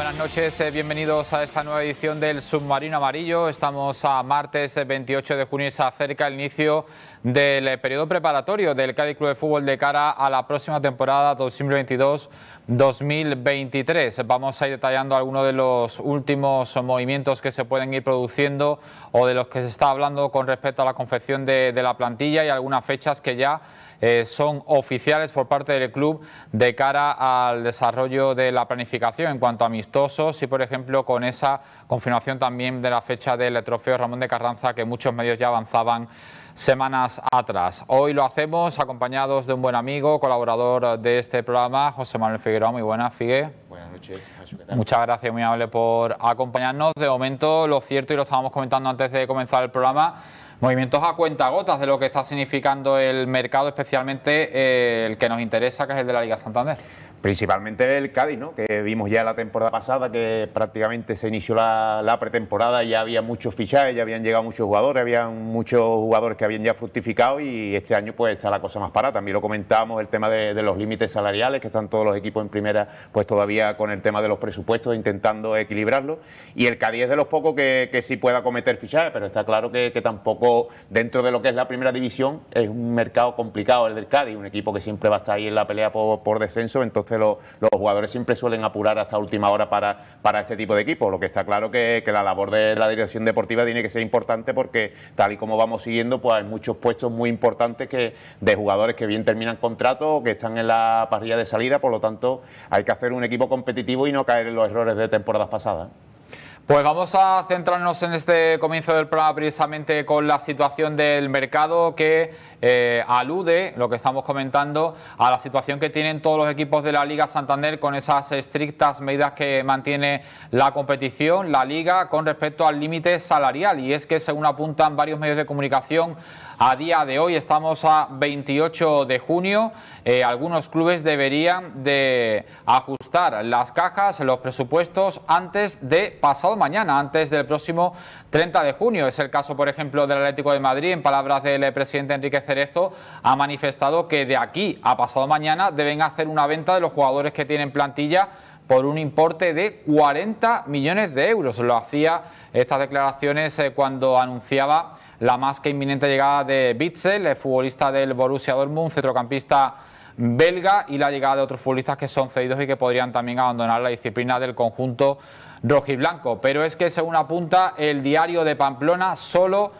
Buenas noches, eh, bienvenidos a esta nueva edición del Submarino Amarillo. Estamos a martes 28 de junio y se acerca el inicio del eh, periodo preparatorio del Cádiz Club de Fútbol de cara a la próxima temporada 2022-2023. Vamos a ir detallando algunos de los últimos movimientos que se pueden ir produciendo o de los que se está hablando con respecto a la confección de, de la plantilla y algunas fechas que ya eh, son oficiales por parte del club de cara al desarrollo de la planificación en cuanto a amistosos y, por ejemplo, con esa confirmación también de la fecha del trofeo Ramón de Carranza que muchos medios ya avanzaban semanas atrás. Hoy lo hacemos acompañados de un buen amigo, colaborador de este programa, José Manuel Figueroa. Muy buenas, Figue. Buenas noches. Muchas gracias, muy amable por acompañarnos. De momento, lo cierto, y lo estábamos comentando antes de comenzar el programa, Movimientos a cuenta gotas de lo que está significando el mercado, especialmente eh, el que nos interesa, que es el de la Liga Santander. Principalmente el Cádiz, ¿no? que vimos ya la temporada pasada que prácticamente se inició la, pretemporada y ya había muchos fichajes, ya habían llegado muchos jugadores, había muchos jugadores que habían ya fructificado y este año pues está la cosa más parada. También lo comentábamos, el tema de, los límites salariales, que están todos los equipos en primera pues todavía con el tema de los presupuestos intentando equilibrarlo y el Cádiz es de los pocos que, sí pueda cometer fichajes, pero está claro que, tampoco dentro de lo que es la primera división es un mercado complicado el del Cádiz, un equipo que siempre va a estar ahí en la pelea por, por descenso, entonces los, jugadores siempre suelen apurar hasta última hora para, para este tipo de equipos. Lo que está claro que, que la labor de la dirección deportiva tiene que ser importante porque tal y como vamos siguiendo, pues hay muchos puestos muy importantes que, de jugadores que bien terminan contrato o que están en la parrilla de salida, por lo tanto hay que hacer un equipo competitivo y no caer en los errores de temporadas pasadas. Pues vamos a centrarnos en este comienzo del programa precisamente con la situación del mercado que eh, alude, lo que estamos comentando, a la situación que tienen todos los equipos de la Liga Santander con esas estrictas medidas que mantiene la competición, la Liga, con respecto al límite salarial. Y es que, según apuntan varios medios de comunicación, a día de hoy estamos a 28 de junio. Eh, algunos clubes deberían de ajustar las cajas, los presupuestos antes de pasado mañana, antes del próximo 30 de junio. Es el caso, por ejemplo, del Atlético de Madrid. En palabras del presidente Enrique Cerezo, ha manifestado que de aquí a pasado mañana deben hacer una venta de los jugadores que tienen plantilla por un importe de 40 millones de euros. Lo hacía estas declaraciones eh, cuando anunciaba la más que inminente llegada de Bitzel, el futbolista del Borussia Dortmund, centrocampista belga, y la llegada de otros futbolistas que son cedidos y que podrían también abandonar la disciplina del conjunto rojiblanco. Pero es que, según apunta el diario de Pamplona, solo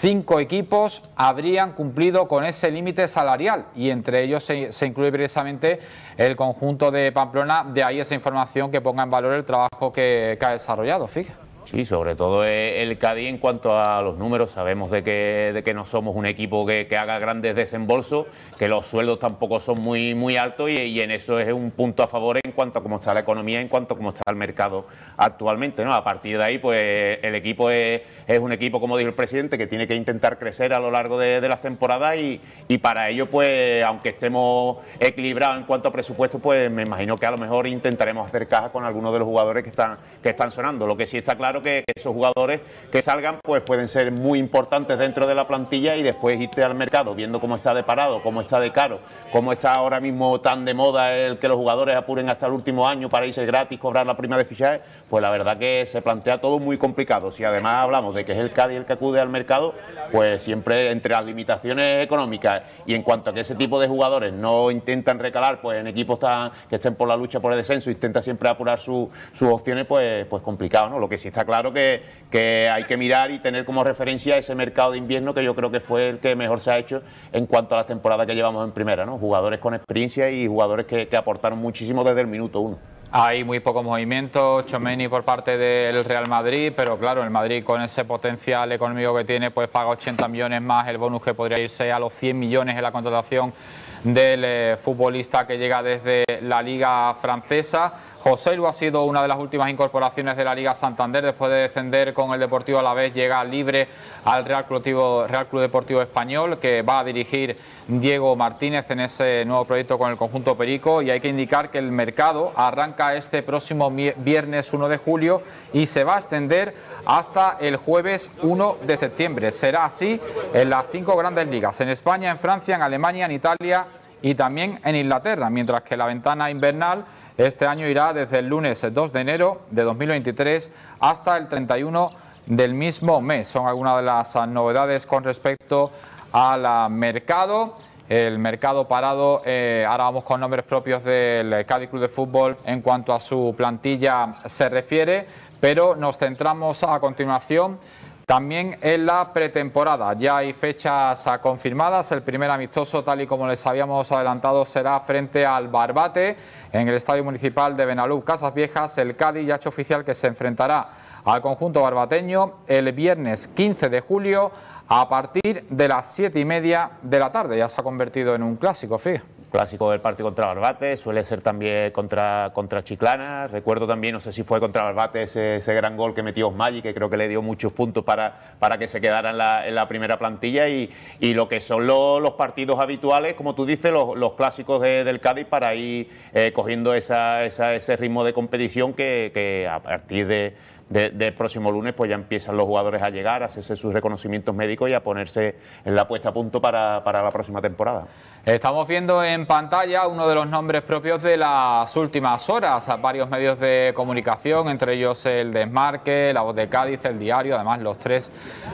cinco equipos habrían cumplido con ese límite salarial y entre ellos se, incluye precisamente el conjunto de Pamplona. De ahí esa información que ponga en valor el trabajo que, que ha desarrollado. Fíjate. Sí, sobre todo el Cádiz en cuanto a los números. Sabemos de que, de que no somos un equipo que, haga grandes desembolsos, que los sueldos tampoco son muy, muy altos y, en eso es un punto a favor en cuanto a cómo está la economía, en cuanto a cómo está el mercado actualmente. ¿no? A partir de ahí, pues el equipo es, un equipo, como dijo el presidente, que tiene que intentar crecer a lo largo de, las temporadas y, y, para ello, pues aunque estemos equilibrados en cuanto a presupuesto, pues me imagino que a lo mejor intentaremos hacer caja con algunos de los jugadores que están, que están sonando. Lo que sí está claro que esos jugadores que salgan pues pueden ser muy importantes dentro de la plantilla y después irte al mercado viendo cómo está de parado, cómo está de caro, cómo está ahora mismo tan de moda el que los jugadores apuren hasta el último año para irse gratis, cobrar la prima de fichaje, pues la verdad que se plantea todo muy complicado. Si además hablamos de que es el Cádiz el que acude al mercado, pues siempre entre las limitaciones económicas y en cuanto a que ese tipo de jugadores no intentan recalar pues en equipos que estén por la lucha por el descenso, intenta siempre apurar sus opciones, pues, pues complicado, ¿no? Lo que sí está claro que, que hay que mirar y tener como referencia ese mercado de invierno que yo creo que fue el que mejor se ha hecho en cuanto a la temporada que llevamos en primera, ¿no? Jugadores con experiencia y jugadores que aportaron muchísimo desde el minuto uno. Hay muy poco movimiento, Chomeni por parte del Real Madrid, pero claro, el Madrid con ese potencial económico que tiene, pues paga 80 millones más el bonus que podría irse a los 100 millones en la contratación del eh, futbolista que llega desde la Liga Francesa. José Lu ha sido una de las últimas incorporaciones de la Liga Santander después de descender con el Deportivo a la vez llega libre al Real Real Club Deportivo Español que va a dirigir Diego Martínez en ese nuevo proyecto con el conjunto Perico y hay que indicar que el mercado arranca este próximo viernes 1 de julio y se va a extender hasta el jueves 1 de septiembre. Será así en las cinco grandes ligas, en España, en Francia, en Alemania, en Italia y también en Inglaterra, mientras que la ventana invernal este año irá desde el lunes 2 de enero de 2023 hasta el 31 del mismo mes. Son algunas de las novedades con respecto al mercado. El mercado parado, eh, ahora vamos con nombres propios del Cádiz Club de Fútbol en cuanto a su plantilla se refiere, pero nos centramos a continuación también en la pretemporada ya hay fechas confirmadas. El primer amistoso, tal y como les habíamos adelantado, será frente al Barbate en el Estadio Municipal de Benalú, Casas Viejas. El Cádiz ya ha hecho oficial que se enfrentará al conjunto barbateño el viernes 15 de julio a partir de las siete y media de la tarde. Ya se ha convertido en un clásico, fíjate clásico del partido contra Barbate, suele ser también contra, contra Chiclana. Recuerdo también, no sé si fue contra Barbate, ese, gran gol que metió Osmaggi, que creo que le dio muchos puntos para, para que se quedara en la, en la primera plantilla. Y, y, lo que son los, partidos habituales, como tú dices, los, clásicos del Cádiz, para ir eh, cogiendo esa, ese ritmo de competición que, a partir de del próximo lunes pues ya empiezan los jugadores a llegar, a hacerse sus reconocimientos médicos y a ponerse en la puesta a punto para, para la próxima temporada. Estamos viendo en pantalla uno de los nombres propios de las últimas horas, varios medios de comunicación, entre ellos el Desmarque, la Voz de Cádiz, el Diario, además los tres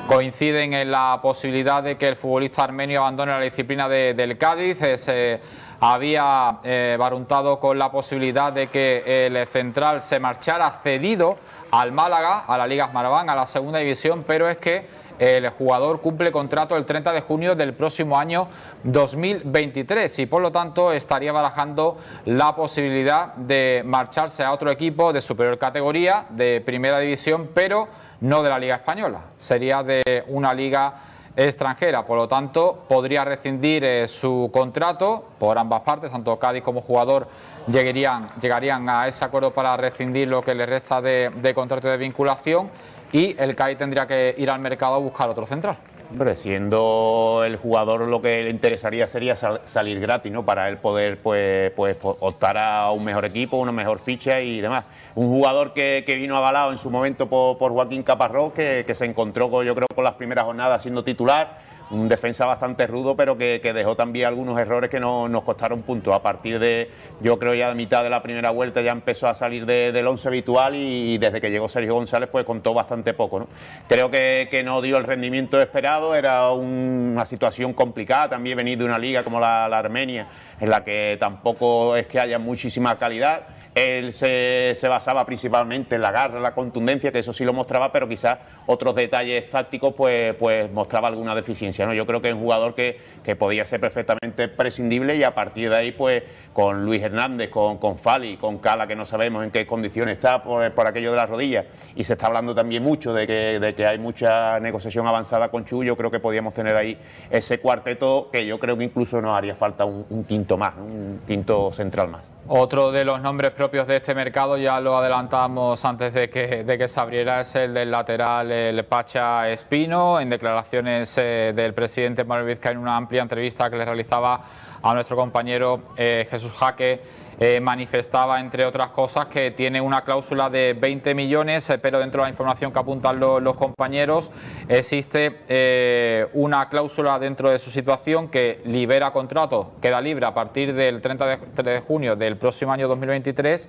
coinciden en la posibilidad de que el futbolista armenio abandone la disciplina del Cádiz. Se había eh, baruntado con la posibilidad de que el central se marchara cedido al Málaga, a la Liga Marabán, a la segunda división, pero es que el jugador cumple contrato el 30 de junio del próximo año 2023 y por lo tanto estaría barajando la posibilidad de marcharse a otro equipo de superior categoría, de primera división, pero no de la Liga Española, sería de una liga extranjera, por lo tanto podría rescindir eh, su contrato por ambas partes, tanto Cádiz como jugador llegarían, llegarían a ese acuerdo para rescindir lo que le resta de, de contrato de vinculación y el CAI tendría que ir al mercado a buscar otro central. Hombre, siendo el jugador lo que le interesaría sería salir gratis, ¿no? Para él poder pues, pues optar a un mejor equipo, una mejor ficha y demás. Un jugador que, vino avalado en su momento por, Joaquín Caparrós, que, que se encontró yo creo con las primeras jornadas siendo titular un defensa bastante rudo, pero que, dejó también algunos errores que no, nos costaron puntos. A partir de, yo creo ya de mitad de la primera vuelta ya empezó a salir del once habitual y, desde que llegó Sergio González pues contó bastante poco. ¿no? Creo que, no dio el rendimiento esperado, era una situación complicada, también venir de una liga como la Armenia, en la que tampoco es que haya muchísima calidad él se, basaba principalmente en la garra, la contundencia, que eso sí lo mostraba, pero quizás otros detalles tácticos pues, pues mostraba alguna deficiencia. ¿no? Yo creo que es un jugador que, que podía ser perfectamente prescindible y a partir de ahí, pues con Luis Hernández, con, con Fali, con Cala, que no sabemos en qué condiciones está por, por aquello de las rodillas, y se está hablando también mucho de que, de que hay mucha negociación avanzada con Chu, yo creo que podíamos tener ahí ese cuarteto que yo creo que incluso nos haría falta un, quinto más, un quinto central más. Otro de los nombres propios de este mercado, ya lo adelantamos antes de que, de que se abriera, es el del lateral, el Pacha Espino. En declaraciones eh, del presidente Manuel Vizca en una amplia entrevista que le realizaba a nuestro compañero eh, Jesús Jaque, eh, manifestaba, entre otras cosas, que tiene una cláusula de 20 millones, eh, pero dentro de la información que apuntan los compañeros, existe una cláusula dentro de su situación que libera contrato, queda libre a partir del 30 de, de junio del próximo año 2023,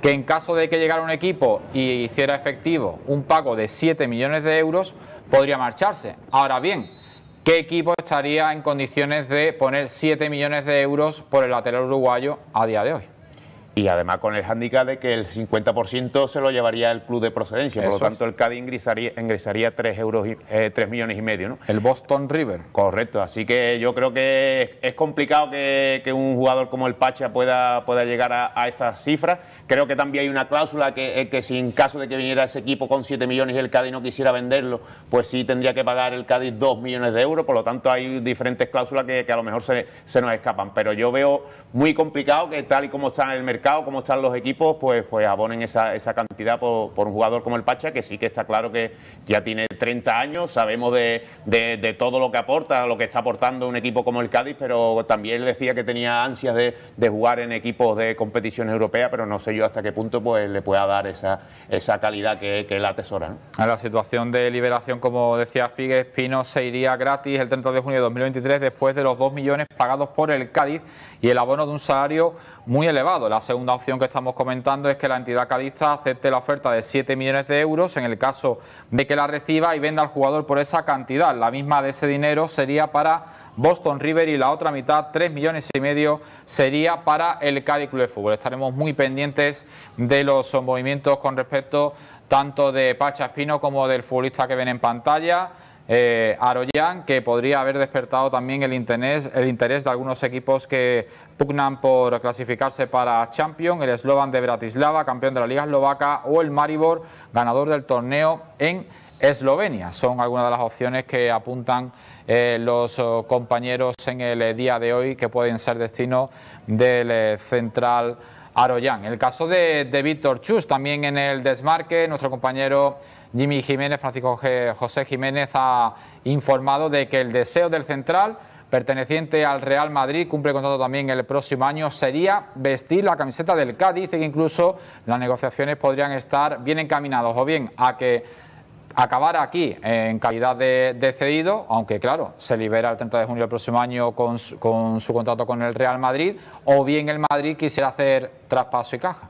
que en caso de que llegara un equipo y hiciera efectivo un pago de 7 millones de euros, podría marcharse. Ahora bien, ¿Qué equipo estaría en condiciones de poner 7 millones de euros por el lateral uruguayo a día de hoy? Y además con el hándicap de que el 50% se lo llevaría el club de procedencia, por lo tanto el Cádiz ingresaría, ingresaría 3, euros y, 3 eh, millones y medio. ¿no? El Boston River. Correcto, así que yo creo que es complicado que, un jugador como el Pacha pueda, pueda llegar a, a estas cifras Creo que también hay una cláusula que, eh, que si en caso de que viniera ese equipo con 7 millones y el Cádiz no quisiera venderlo, pues sí tendría que pagar el Cádiz 2 millones de euros. Por lo tanto, hay diferentes cláusulas que, a lo mejor se, nos escapan. Pero yo veo muy complicado que tal y como está el mercado, como están los equipos, pues, pues abonen esa, cantidad por, un jugador como el Pacha, que sí que está claro que ya tiene 30 años, sabemos de, todo lo que aporta, lo que está aportando un equipo como el Cádiz, pero también decía que tenía ansias de, de jugar en equipos de competiciones europeas, pero no sé yo hasta qué punto pues le pueda dar esa, esa calidad que, que la atesora. En la situación de liberación, como decía Figues, Pino se iría gratis el 30 de junio de 2023 después de los 2 millones pagados por el Cádiz y el abono de un salario muy elevado. La segunda opción que estamos comentando es que la entidad cadista acepte la oferta de 7 millones de euros en el caso de que la reciba y venda al jugador por esa cantidad. La misma de ese dinero sería para Boston River y la otra mitad, 3 millones y medio, sería para el Cádiz de Fútbol. Estaremos muy pendientes de los movimientos con respecto tanto de Pacha Espino como del futbolista que ven en pantalla. Eh, Aroyan, que podría haber despertado también el interés, el interés de algunos equipos que pugnan por clasificarse para Champions, el Slovan de Bratislava, campeón de la Liga Eslovaca, o el Maribor, ganador del torneo en Eslovenia. Son algunas de las opciones que apuntan eh, los oh, compañeros en el eh, día de hoy que pueden ser destino del eh, central Aroyan. El caso de, de Víctor Chus, también en el desmarque, nuestro compañero Jimmy Jiménez, Francisco José Jiménez, ha informado de que el deseo del central perteneciente al Real Madrid, cumple contrato también el próximo año, sería vestir la camiseta del Cádiz, Dice que incluso las negociaciones podrían estar bien encaminados o bien a que acabar aquí en calidad de, cedido, aunque claro, se libera el 30 de junio del próximo año con su contrato con el Real Madrid, o bien el Madrid quisiera hacer traspaso y caja.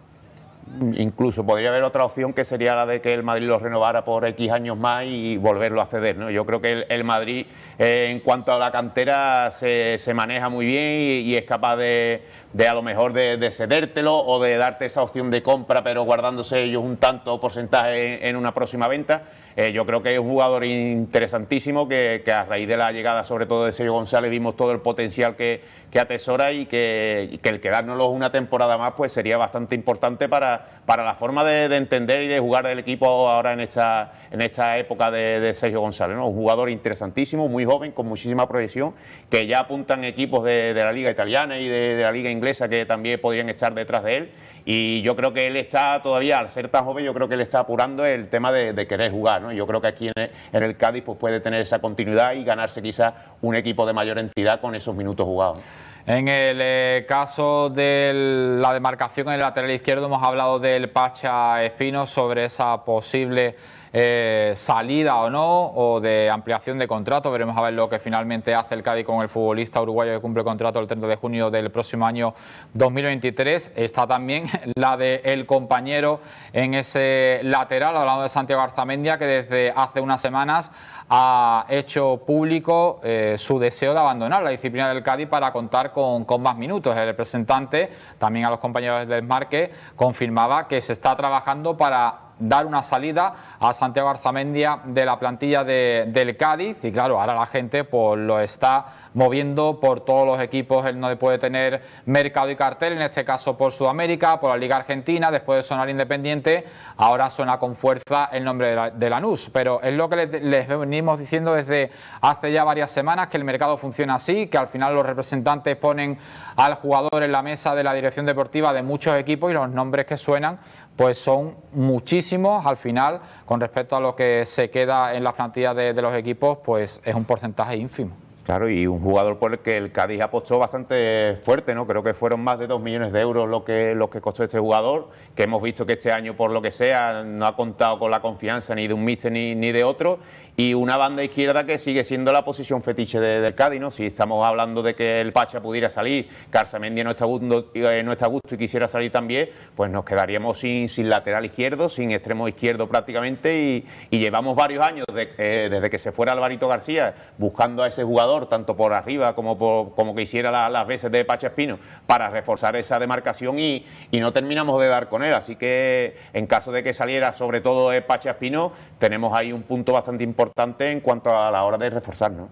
Incluso podría haber otra opción que sería la de que el Madrid lo renovara por X años más y volverlo a ceder. ¿no? Yo creo que el, Madrid, eh, en cuanto a la cantera, se, maneja muy bien y, es capaz de, a lo mejor de, cedértelo o de darte esa opción de compra, pero guardándose ellos un tanto porcentaje en una próxima venta. Eh, yo creo que es un jugador interesantísimo que, a raíz de la llegada sobre todo de Sergio González vimos todo el potencial que, atesora y que, el quedárnoslo una temporada más pues sería bastante importante para, para la forma de, entender y de jugar del equipo ahora en esta, en esta época de, Sergio González. Un jugador interesantísimo, muy joven, con muchísima proyección, que ya apuntan equipos de, la liga italiana y de la liga inglesa que también podrían estar detrás de él y yo creo que él está todavía, al ser tan joven, yo creo que él está apurando el tema de, querer jugar. ¿no? Yo creo que aquí en el, Cádiz pues, puede tener esa continuidad y ganarse quizás un equipo de mayor entidad con esos minutos jugados. En el eh, caso de la demarcación en el lateral izquierdo hemos hablado del Pacha Espino sobre esa posible eh, salida o no, o de ampliación de contrato. Veremos a ver lo que finalmente hace el Cádiz con el futbolista uruguayo que cumple contrato el 30 de junio del próximo año 2023. Está también la de el compañero en ese lateral, hablando de Santiago Arzamendia, que desde hace unas semanas ha hecho público eh, su deseo de abandonar la disciplina del Cádiz para contar con, con, más minutos. El representante, también a los compañeros del Marque, confirmaba que se está trabajando para dar una salida a Santiago Arzamendia de la plantilla de, del Cádiz. Y claro, ahora la gente pues lo está moviendo por todos los equipos, él no puede tener mercado y cartel, en este caso por Sudamérica, por la Liga Argentina, después de sonar independiente, ahora suena con fuerza el nombre de, la, de Lanús, pero es lo que les, les, venimos diciendo desde hace ya varias semanas, que el mercado funciona así, que al final los representantes ponen al jugador en la mesa de la dirección deportiva de muchos equipos y los nombres que suenan pues son muchísimos al final con respecto a lo que se queda en la plantilla de, los equipos, pues es un porcentaje ínfimo. Claro, y un jugador por el que el Cádiz apostó bastante fuerte, ¿no? Creo que fueron más de dos millones de euros lo que, lo que costó este jugador, que hemos visto que este año, por lo que sea, no ha contado con la confianza ni de un míster ni, ni de otro, y una banda izquierda que sigue siendo la posición fetiche del Cádiz, ¿no? Si estamos hablando de que el Pacha pudiera salir, Carzamendi no está, gusto, eh, no está a gusto y quisiera salir también, pues nos quedaríamos sin, sin lateral izquierdo, sin extremo izquierdo prácticamente y, llevamos varios años eh, desde que se fuera Alvarito García buscando a ese jugador, tanto por arriba como, por, como que hiciera las veces de Pacha Espino, para reforzar esa demarcación y, y, no terminamos de dar con él. Así que en caso de que saliera sobre todo Pacha Espino, tenemos ahí un punto bastante importante importante en cuanto a la hora de reforzarnos.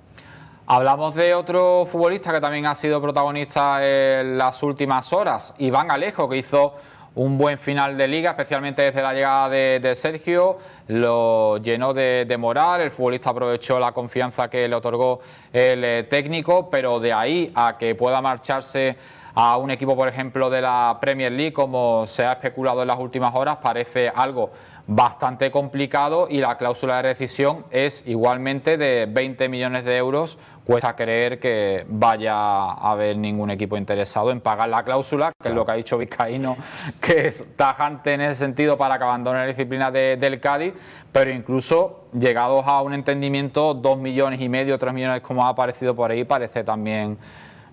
Hablamos de otro futbolista que también ha sido protagonista en las últimas horas, Iván Alejo, que hizo un buen final de liga, especialmente desde la llegada de, Sergio, lo llenó de, moral, el futbolista aprovechó la confianza que le otorgó el eh, técnico, pero de ahí a que pueda marcharse a un equipo, por ejemplo, de la Premier League, como se ha especulado en las últimas horas, parece algo bastante complicado y la cláusula de rescisión es igualmente de 20 millones de euros. Cuesta creer que vaya a haber ningún equipo interesado en pagar la cláusula, que es lo que ha dicho Vizcaíno, que es tajante en ese sentido para que abandone la disciplina del Cádiz, pero incluso llegados a un entendimiento, dos millones y medio, tres millones como ha aparecido por ahí, parece también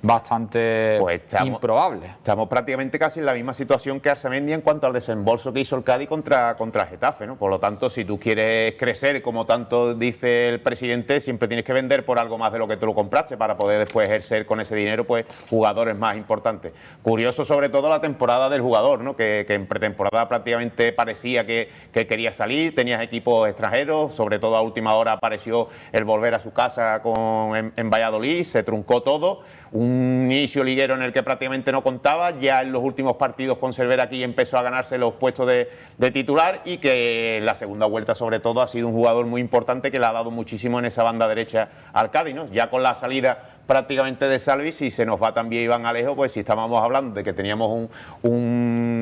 bastante pues improbable. Estamos prácticamente casi en la misma situación que Arsemendia en cuanto al desembolso que hizo el Cádiz contra, contra Getafe. ¿no? Por lo tanto, si tú quieres crecer, como tanto dice el presidente, siempre tienes que vender por algo más de lo que tú lo compraste para poder después ejercer con ese dinero pues jugadores más importantes. Curioso sobre todo la temporada del jugador, ¿no? que, en pretemporada prácticamente parecía que, quería salir, tenías equipos extranjeros, sobre todo a última hora apareció el volver a su casa con, en Valladolid, se truncó todo un inicio liguero en el que prácticamente no contaba, ya en los últimos partidos con Cervera aquí empezó a ganarse los puestos de, titular y que en la segunda vuelta sobre todo ha sido un jugador muy importante que le ha dado muchísimo en esa banda derecha al Cádiz, ya con la salida prácticamente de Salvis y se nos va también Iván Alejo, pues si estábamos hablando de que teníamos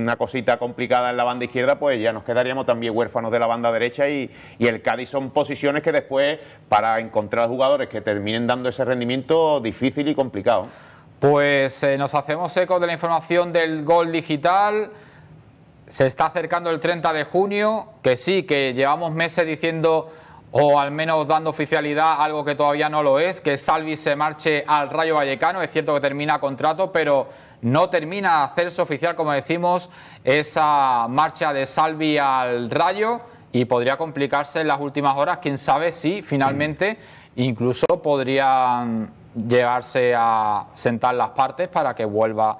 una cosita complicada en la banda izquierda, pues ya nos quedaríamos también huérfanos de la banda derecha y, el Cádiz son posiciones que después para encontrar jugadores que terminen dando ese rendimiento difícil y complicado. Pues eh, nos hacemos eco de la información del gol digital. Se está acercando el 30 de junio, que sí, que llevamos meses diciendo o al menos dando oficialidad algo que todavía no lo es, que Salvi se marche al Rayo Vallecano. Es cierto que termina contrato, pero no termina a hacerse oficial, como decimos, esa marcha de Salvi al Rayo y podría complicarse en las últimas horas. Quién sabe si finalmente incluso podrían llegarse a sentar las partes para que vuelva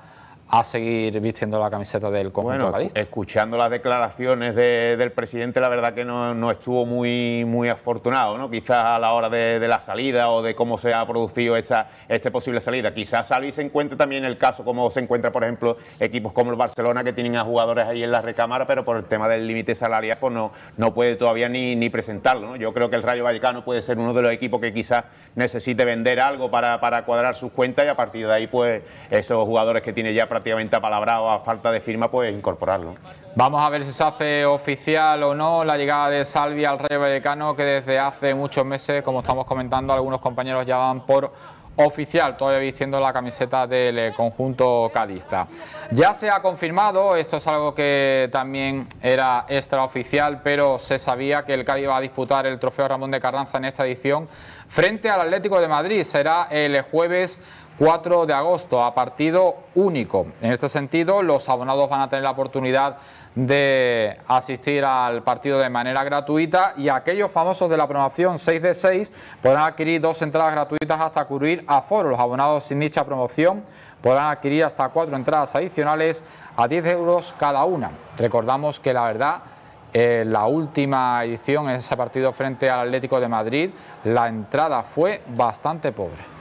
a seguir vistiendo la camiseta del conjunto bueno, Escuchando las declaraciones del presidente, la verdad que no, estuvo muy, muy afortunado, ¿no? Quizás a la hora de, la salida o de cómo se ha producido esa este posible salida. Quizás Salvi se encuentre también el caso, como se encuentra, por ejemplo, equipos como el Barcelona que tienen a jugadores ahí en la recámara, pero por el tema del límite salarial, pues no, no puede todavía ni, ni presentarlo. Yo creo que el Rayo Vallecano puede ser uno de los equipos que quizás necesite vender algo para, para cuadrar sus cuentas y a partir de ahí, pues esos jugadores que tiene ya prácticamente apalabrado a falta de firma, pues incorporarlo. Vamos a ver si se hace oficial o no la llegada de Salvi al Rayo Vallecano, que desde hace muchos meses, como estamos comentando, algunos compañeros ya van por oficial, todavía vistiendo la camiseta del eh, conjunto cadista. Ya se ha confirmado, esto es algo que también era extraoficial, pero se sabía que el Cádiz va a disputar el trofeo Ramón de Carranza en esta edición frente al Atlético de Madrid. Será el jueves 4 de agosto a partido único. En este sentido, los abonados van a tener la oportunidad de asistir al partido de manera gratuita y aquellos famosos de la promoción 6 de 6 podrán adquirir dos entradas gratuitas hasta cubrir a foro. Los abonados sin dicha promoción podrán adquirir hasta cuatro entradas adicionales a 10 euros cada una. Recordamos que la verdad, la última edición en ese partido frente al Atlético de Madrid, la entrada fue bastante pobre.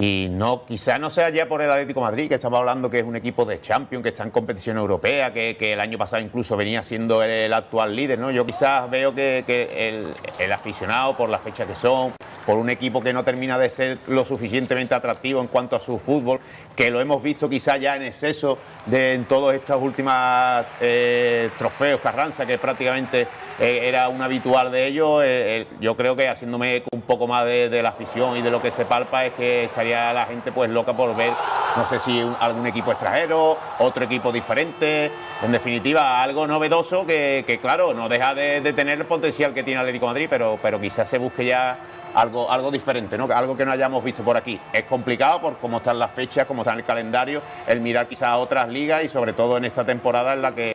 Y no, quizá no sea ya por el Atlético Madrid, que estamos hablando que es un equipo de Champions, que está en competición europea, que, el año pasado incluso venía siendo el, actual líder, ¿no? Yo quizás veo que, el, el, aficionado, por las fechas que son, por un equipo que no termina de ser lo suficientemente atractivo en cuanto a su fútbol, que lo hemos visto quizá ya en exceso de, en todos estos últimos eh, trofeos Carranza, que prácticamente eh, era un habitual de ellos. Eh, yo creo que haciéndome un poco más de, la afición y de lo que se palpa es que estaría la gente pues loca por ver, no sé si algún equipo extranjero, otro equipo diferente, en definitiva algo novedoso que, claro, no deja de, tener el potencial que tiene Atlético Madrid, pero, pero quizás se busque ya algo, algo diferente, ¿no? algo que no hayamos visto por aquí. Es complicado por cómo están las fechas, cómo está el calendario, el mirar quizás a otras ligas y sobre todo en esta temporada en la que,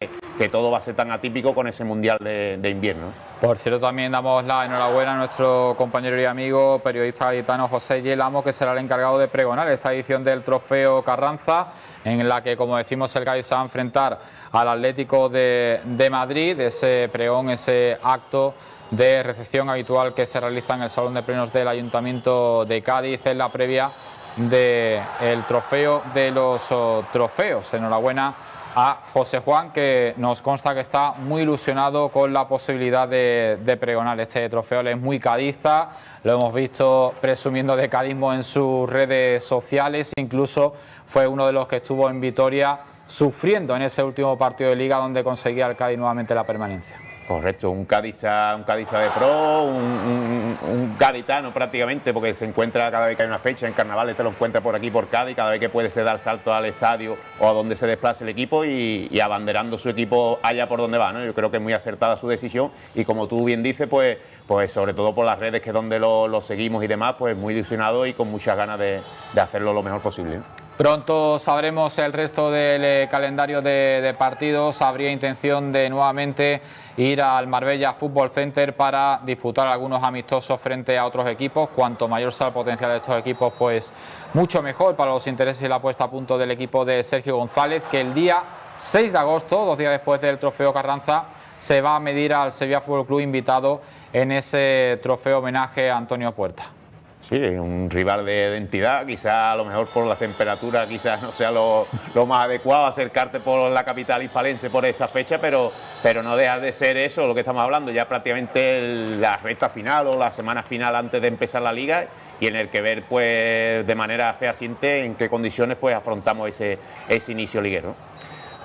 todo va a ser tan atípico con ese Mundial de, invierno. Por cierto, también damos la enhorabuena a nuestro compañero y amigo periodista gaditano José Yelamo, que será el encargado de pregonar esta edición del Trofeo Carranza, en la que, como decimos, el Cádiz va a enfrentar al Atlético de, de Madrid, ese pregón, ese acto de recepción habitual que se realiza en el Salón de Plenos del Ayuntamiento de Cádiz en la previa del trofeo de los oh, trofeos. Enhorabuena a José Juan, que nos consta que está muy ilusionado con la posibilidad de, pregonar este trofeo. Él es muy cadista, lo hemos visto presumiendo de cadismo en sus redes sociales, incluso fue uno de los que estuvo en Vitoria sufriendo en ese último partido de liga donde conseguía el Cádiz nuevamente la permanencia. Correcto, un cadista, un cadista de pro, un, un, gaditano prácticamente, porque se encuentra cada vez que hay una fecha en carnavales, te lo encuentra por aquí, por Cádiz, cada vez que puede se dar salto al estadio o a donde se desplace el equipo y, abanderando su equipo allá por donde va. ¿no? Yo creo que es muy acertada su decisión y como tú bien dices, pues, pues sobre todo por las redes que es donde lo, seguimos y demás, pues muy ilusionado y con muchas ganas de, hacerlo lo mejor posible. Pronto sabremos el resto del eh, calendario de, partidos. Habría intención de nuevamente ir al Marbella Football Center para disputar algunos amistosos frente a otros equipos. Cuanto mayor sea el potencial de estos equipos, pues mucho mejor para los intereses y la puesta a punto del equipo de Sergio González, que el día 6 de agosto, dos días después del trofeo Carranza, se va a medir al Sevilla Fútbol Club invitado en ese trofeo homenaje a Antonio Puerta. Sí, un rival de, entidad, quizás a lo mejor por la temperatura, quizás no sea lo, más adecuado acercarte por la capital hispalense por esta fecha, pero, pero no deja de ser eso lo que estamos hablando, ya prácticamente la recta final o la semana final antes de empezar la liga y en el que ver pues de manera fehaciente en qué condiciones pues afrontamos ese, ese inicio liguero.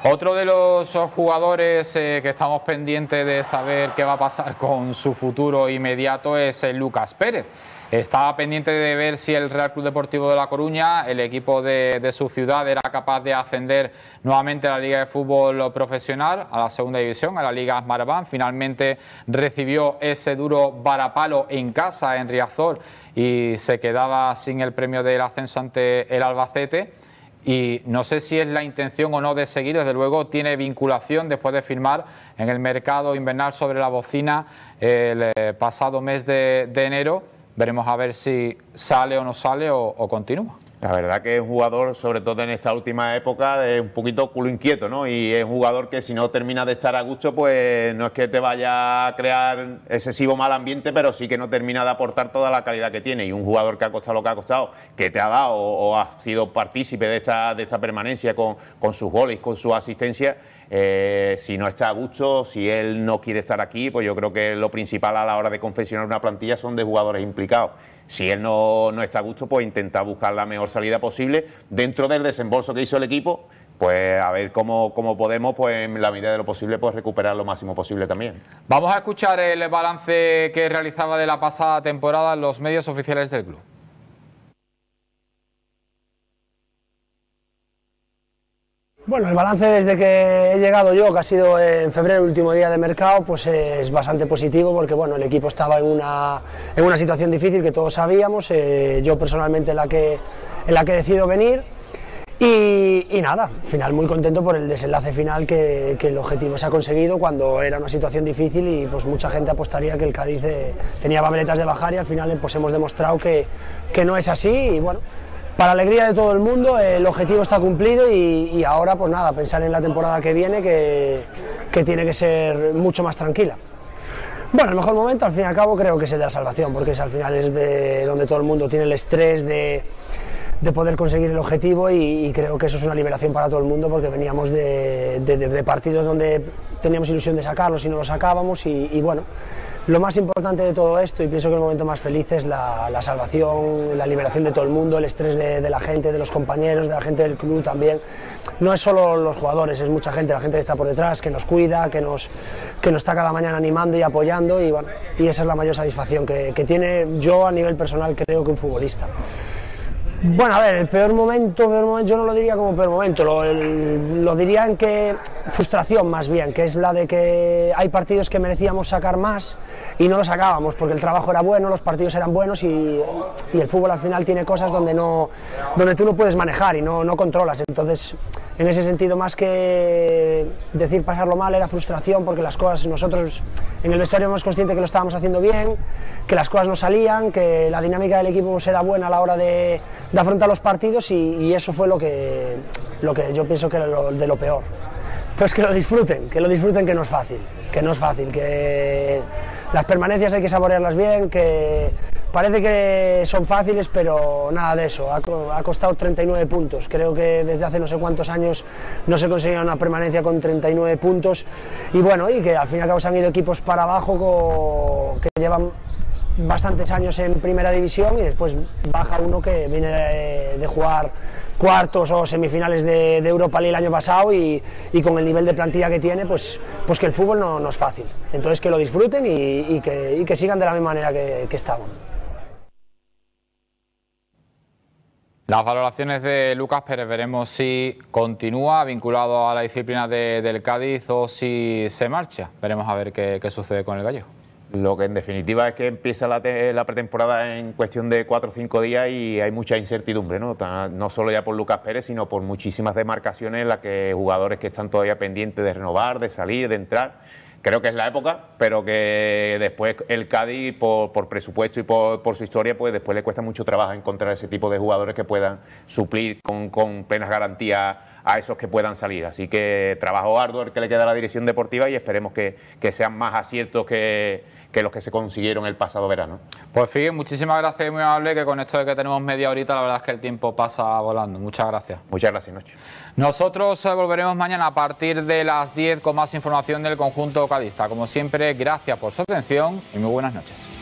Otro de los jugadores eh, que estamos pendientes de saber qué va a pasar con su futuro inmediato es el Lucas Pérez. Estaba pendiente de ver si el Real Club Deportivo de La Coruña, el equipo de, su ciudad, era capaz de ascender nuevamente a la Liga de Fútbol Profesional, a la Segunda División, a la Liga Marabán. Finalmente recibió ese duro varapalo en casa, en Riazor, y se quedaba sin el premio del ascenso ante el Albacete. Y no sé si es la intención o no de seguir, desde luego tiene vinculación después de firmar en el mercado invernal sobre la bocina el eh, pasado mes de enero Veremos a ver si sale o no sale o, continúa. La verdad que es un jugador, sobre todo en esta última época, de un poquito culo inquieto, ¿no? Y es un jugador que si no termina de estar a gusto, pues no es que te vaya a crear excesivo mal ambiente, pero sí que no termina de aportar toda la calidad que tiene. Y un jugador que ha costado lo que ha costado, que te ha dado o, ha sido partícipe de esta, de esta permanencia con, con sus goles, con su asistencia, eh, si no está a gusto, si él no quiere estar aquí, pues yo creo que lo principal a la hora de confeccionar una plantilla son de jugadores implicados. Si él no, está a gusto, pues intentar buscar la mejor salida posible dentro del desembolso que hizo el equipo pues a ver cómo, cómo, podemos, pues en la medida de lo posible, pues recuperar lo máximo posible también. Vamos a escuchar el balance que realizaba de la pasada temporada los medios oficiales del club. Bueno, el balance desde que he llegado yo, que ha sido en febrero, el último día de mercado, pues es bastante positivo porque bueno, el equipo estaba en una, en una situación difícil que todos sabíamos, eh, yo personalmente en la que, en la que he decidido venir. Y, nada, final muy contento por el desenlace final que, el objetivo se ha conseguido cuando era una situación difícil y pues mucha gente apostaría que el Cádiz eh, tenía babeletas de bajar y al final pues hemos demostrado que, que no es así y bueno, para alegría de todo el mundo, el objetivo está cumplido y, ahora pues nada, pensar en la temporada que viene que, tiene que ser mucho más tranquila. Bueno, el mejor momento al fin y al cabo creo que es el de la salvación, porque es, al final es de donde todo el mundo tiene el estrés de, poder conseguir el objetivo y, creo que eso es una liberación para todo el mundo porque veníamos de, partidos donde teníamos ilusión de sacarlos y no lo sacábamos y bueno, lo más importante de todo esto, y pienso que el momento más feliz es la, salvación, la liberación de todo el mundo, el estrés de, la gente, de los compañeros, de la gente del club también. No es solo los jugadores, es mucha gente, la gente que está por detrás, que nos cuida, que nos, que nos está cada mañana animando y apoyando, y, bueno, y esa es la mayor satisfacción que, que tiene yo a nivel personal, creo que un futbolista. Bueno, a ver, el peor momento, yo no lo diría como peor momento, lo, diría en que frustración más bien, que es la de que hay partidos que merecíamos sacar más y no lo sacábamos porque el trabajo era bueno, los partidos eran buenos y, el fútbol al final tiene cosas donde, no, donde tú no puedes manejar y no, no controlas. Entonces, en ese sentido, más que decir pasarlo mal, era frustración porque las cosas, nosotros en el vestuario éramos conscientes que lo estábamos haciendo bien, que las cosas no salían, que la dinámica del equipo era buena a la hora de, afrontar los partidos y, eso fue lo que, lo que yo pienso que era de lo peor. Pues que lo disfruten, que lo disfruten que no es fácil, que no es fácil, que las permanencias hay que saborearlas bien, que parece que son fáciles, pero nada de eso. Ha, costado 39 puntos. Creo que desde hace no sé cuántos años no se conseguía una permanencia con 39 puntos. Y bueno, y que al fin y al cabo se han ido equipos para abajo que llevan bastantes años en primera división y después baja uno que viene de, jugar cuartos o semifinales de, Europa League el año pasado y, con el nivel de plantilla que tiene, pues, pues que el fútbol no, es fácil. Entonces que lo disfruten y, que, sigan de la misma manera que, que estaban. Las valoraciones de Lucas Pérez veremos si continúa vinculado a la disciplina del Cádiz o si se marcha. Veremos a ver qué, sucede con el gallego. Lo que en definitiva es que empieza la, pretemporada en cuestión de cuatro o cinco días y hay mucha incertidumbre, ¿no? no solo ya por Lucas Pérez, sino por muchísimas demarcaciones en las que jugadores que están todavía pendientes de renovar, de salir, de entrar creo que es la época, pero que después el Cádiz, por, presupuesto y por, su historia, pues después le cuesta mucho trabajo encontrar ese tipo de jugadores que puedan suplir con, con plenas garantías a esos que puedan salir. Así que trabajo arduo el que le queda a la dirección deportiva y esperemos que, sean más aciertos que, los que se consiguieron el pasado verano. Pues fíjense, muchísimas gracias, muy amable, que con esto de que tenemos media horita, la verdad es que el tiempo pasa volando. Muchas gracias. Muchas gracias, Noche. Nosotros eh, volveremos mañana a partir de las 10 con más información del conjunto cadista. Como siempre, gracias por su atención y muy buenas noches.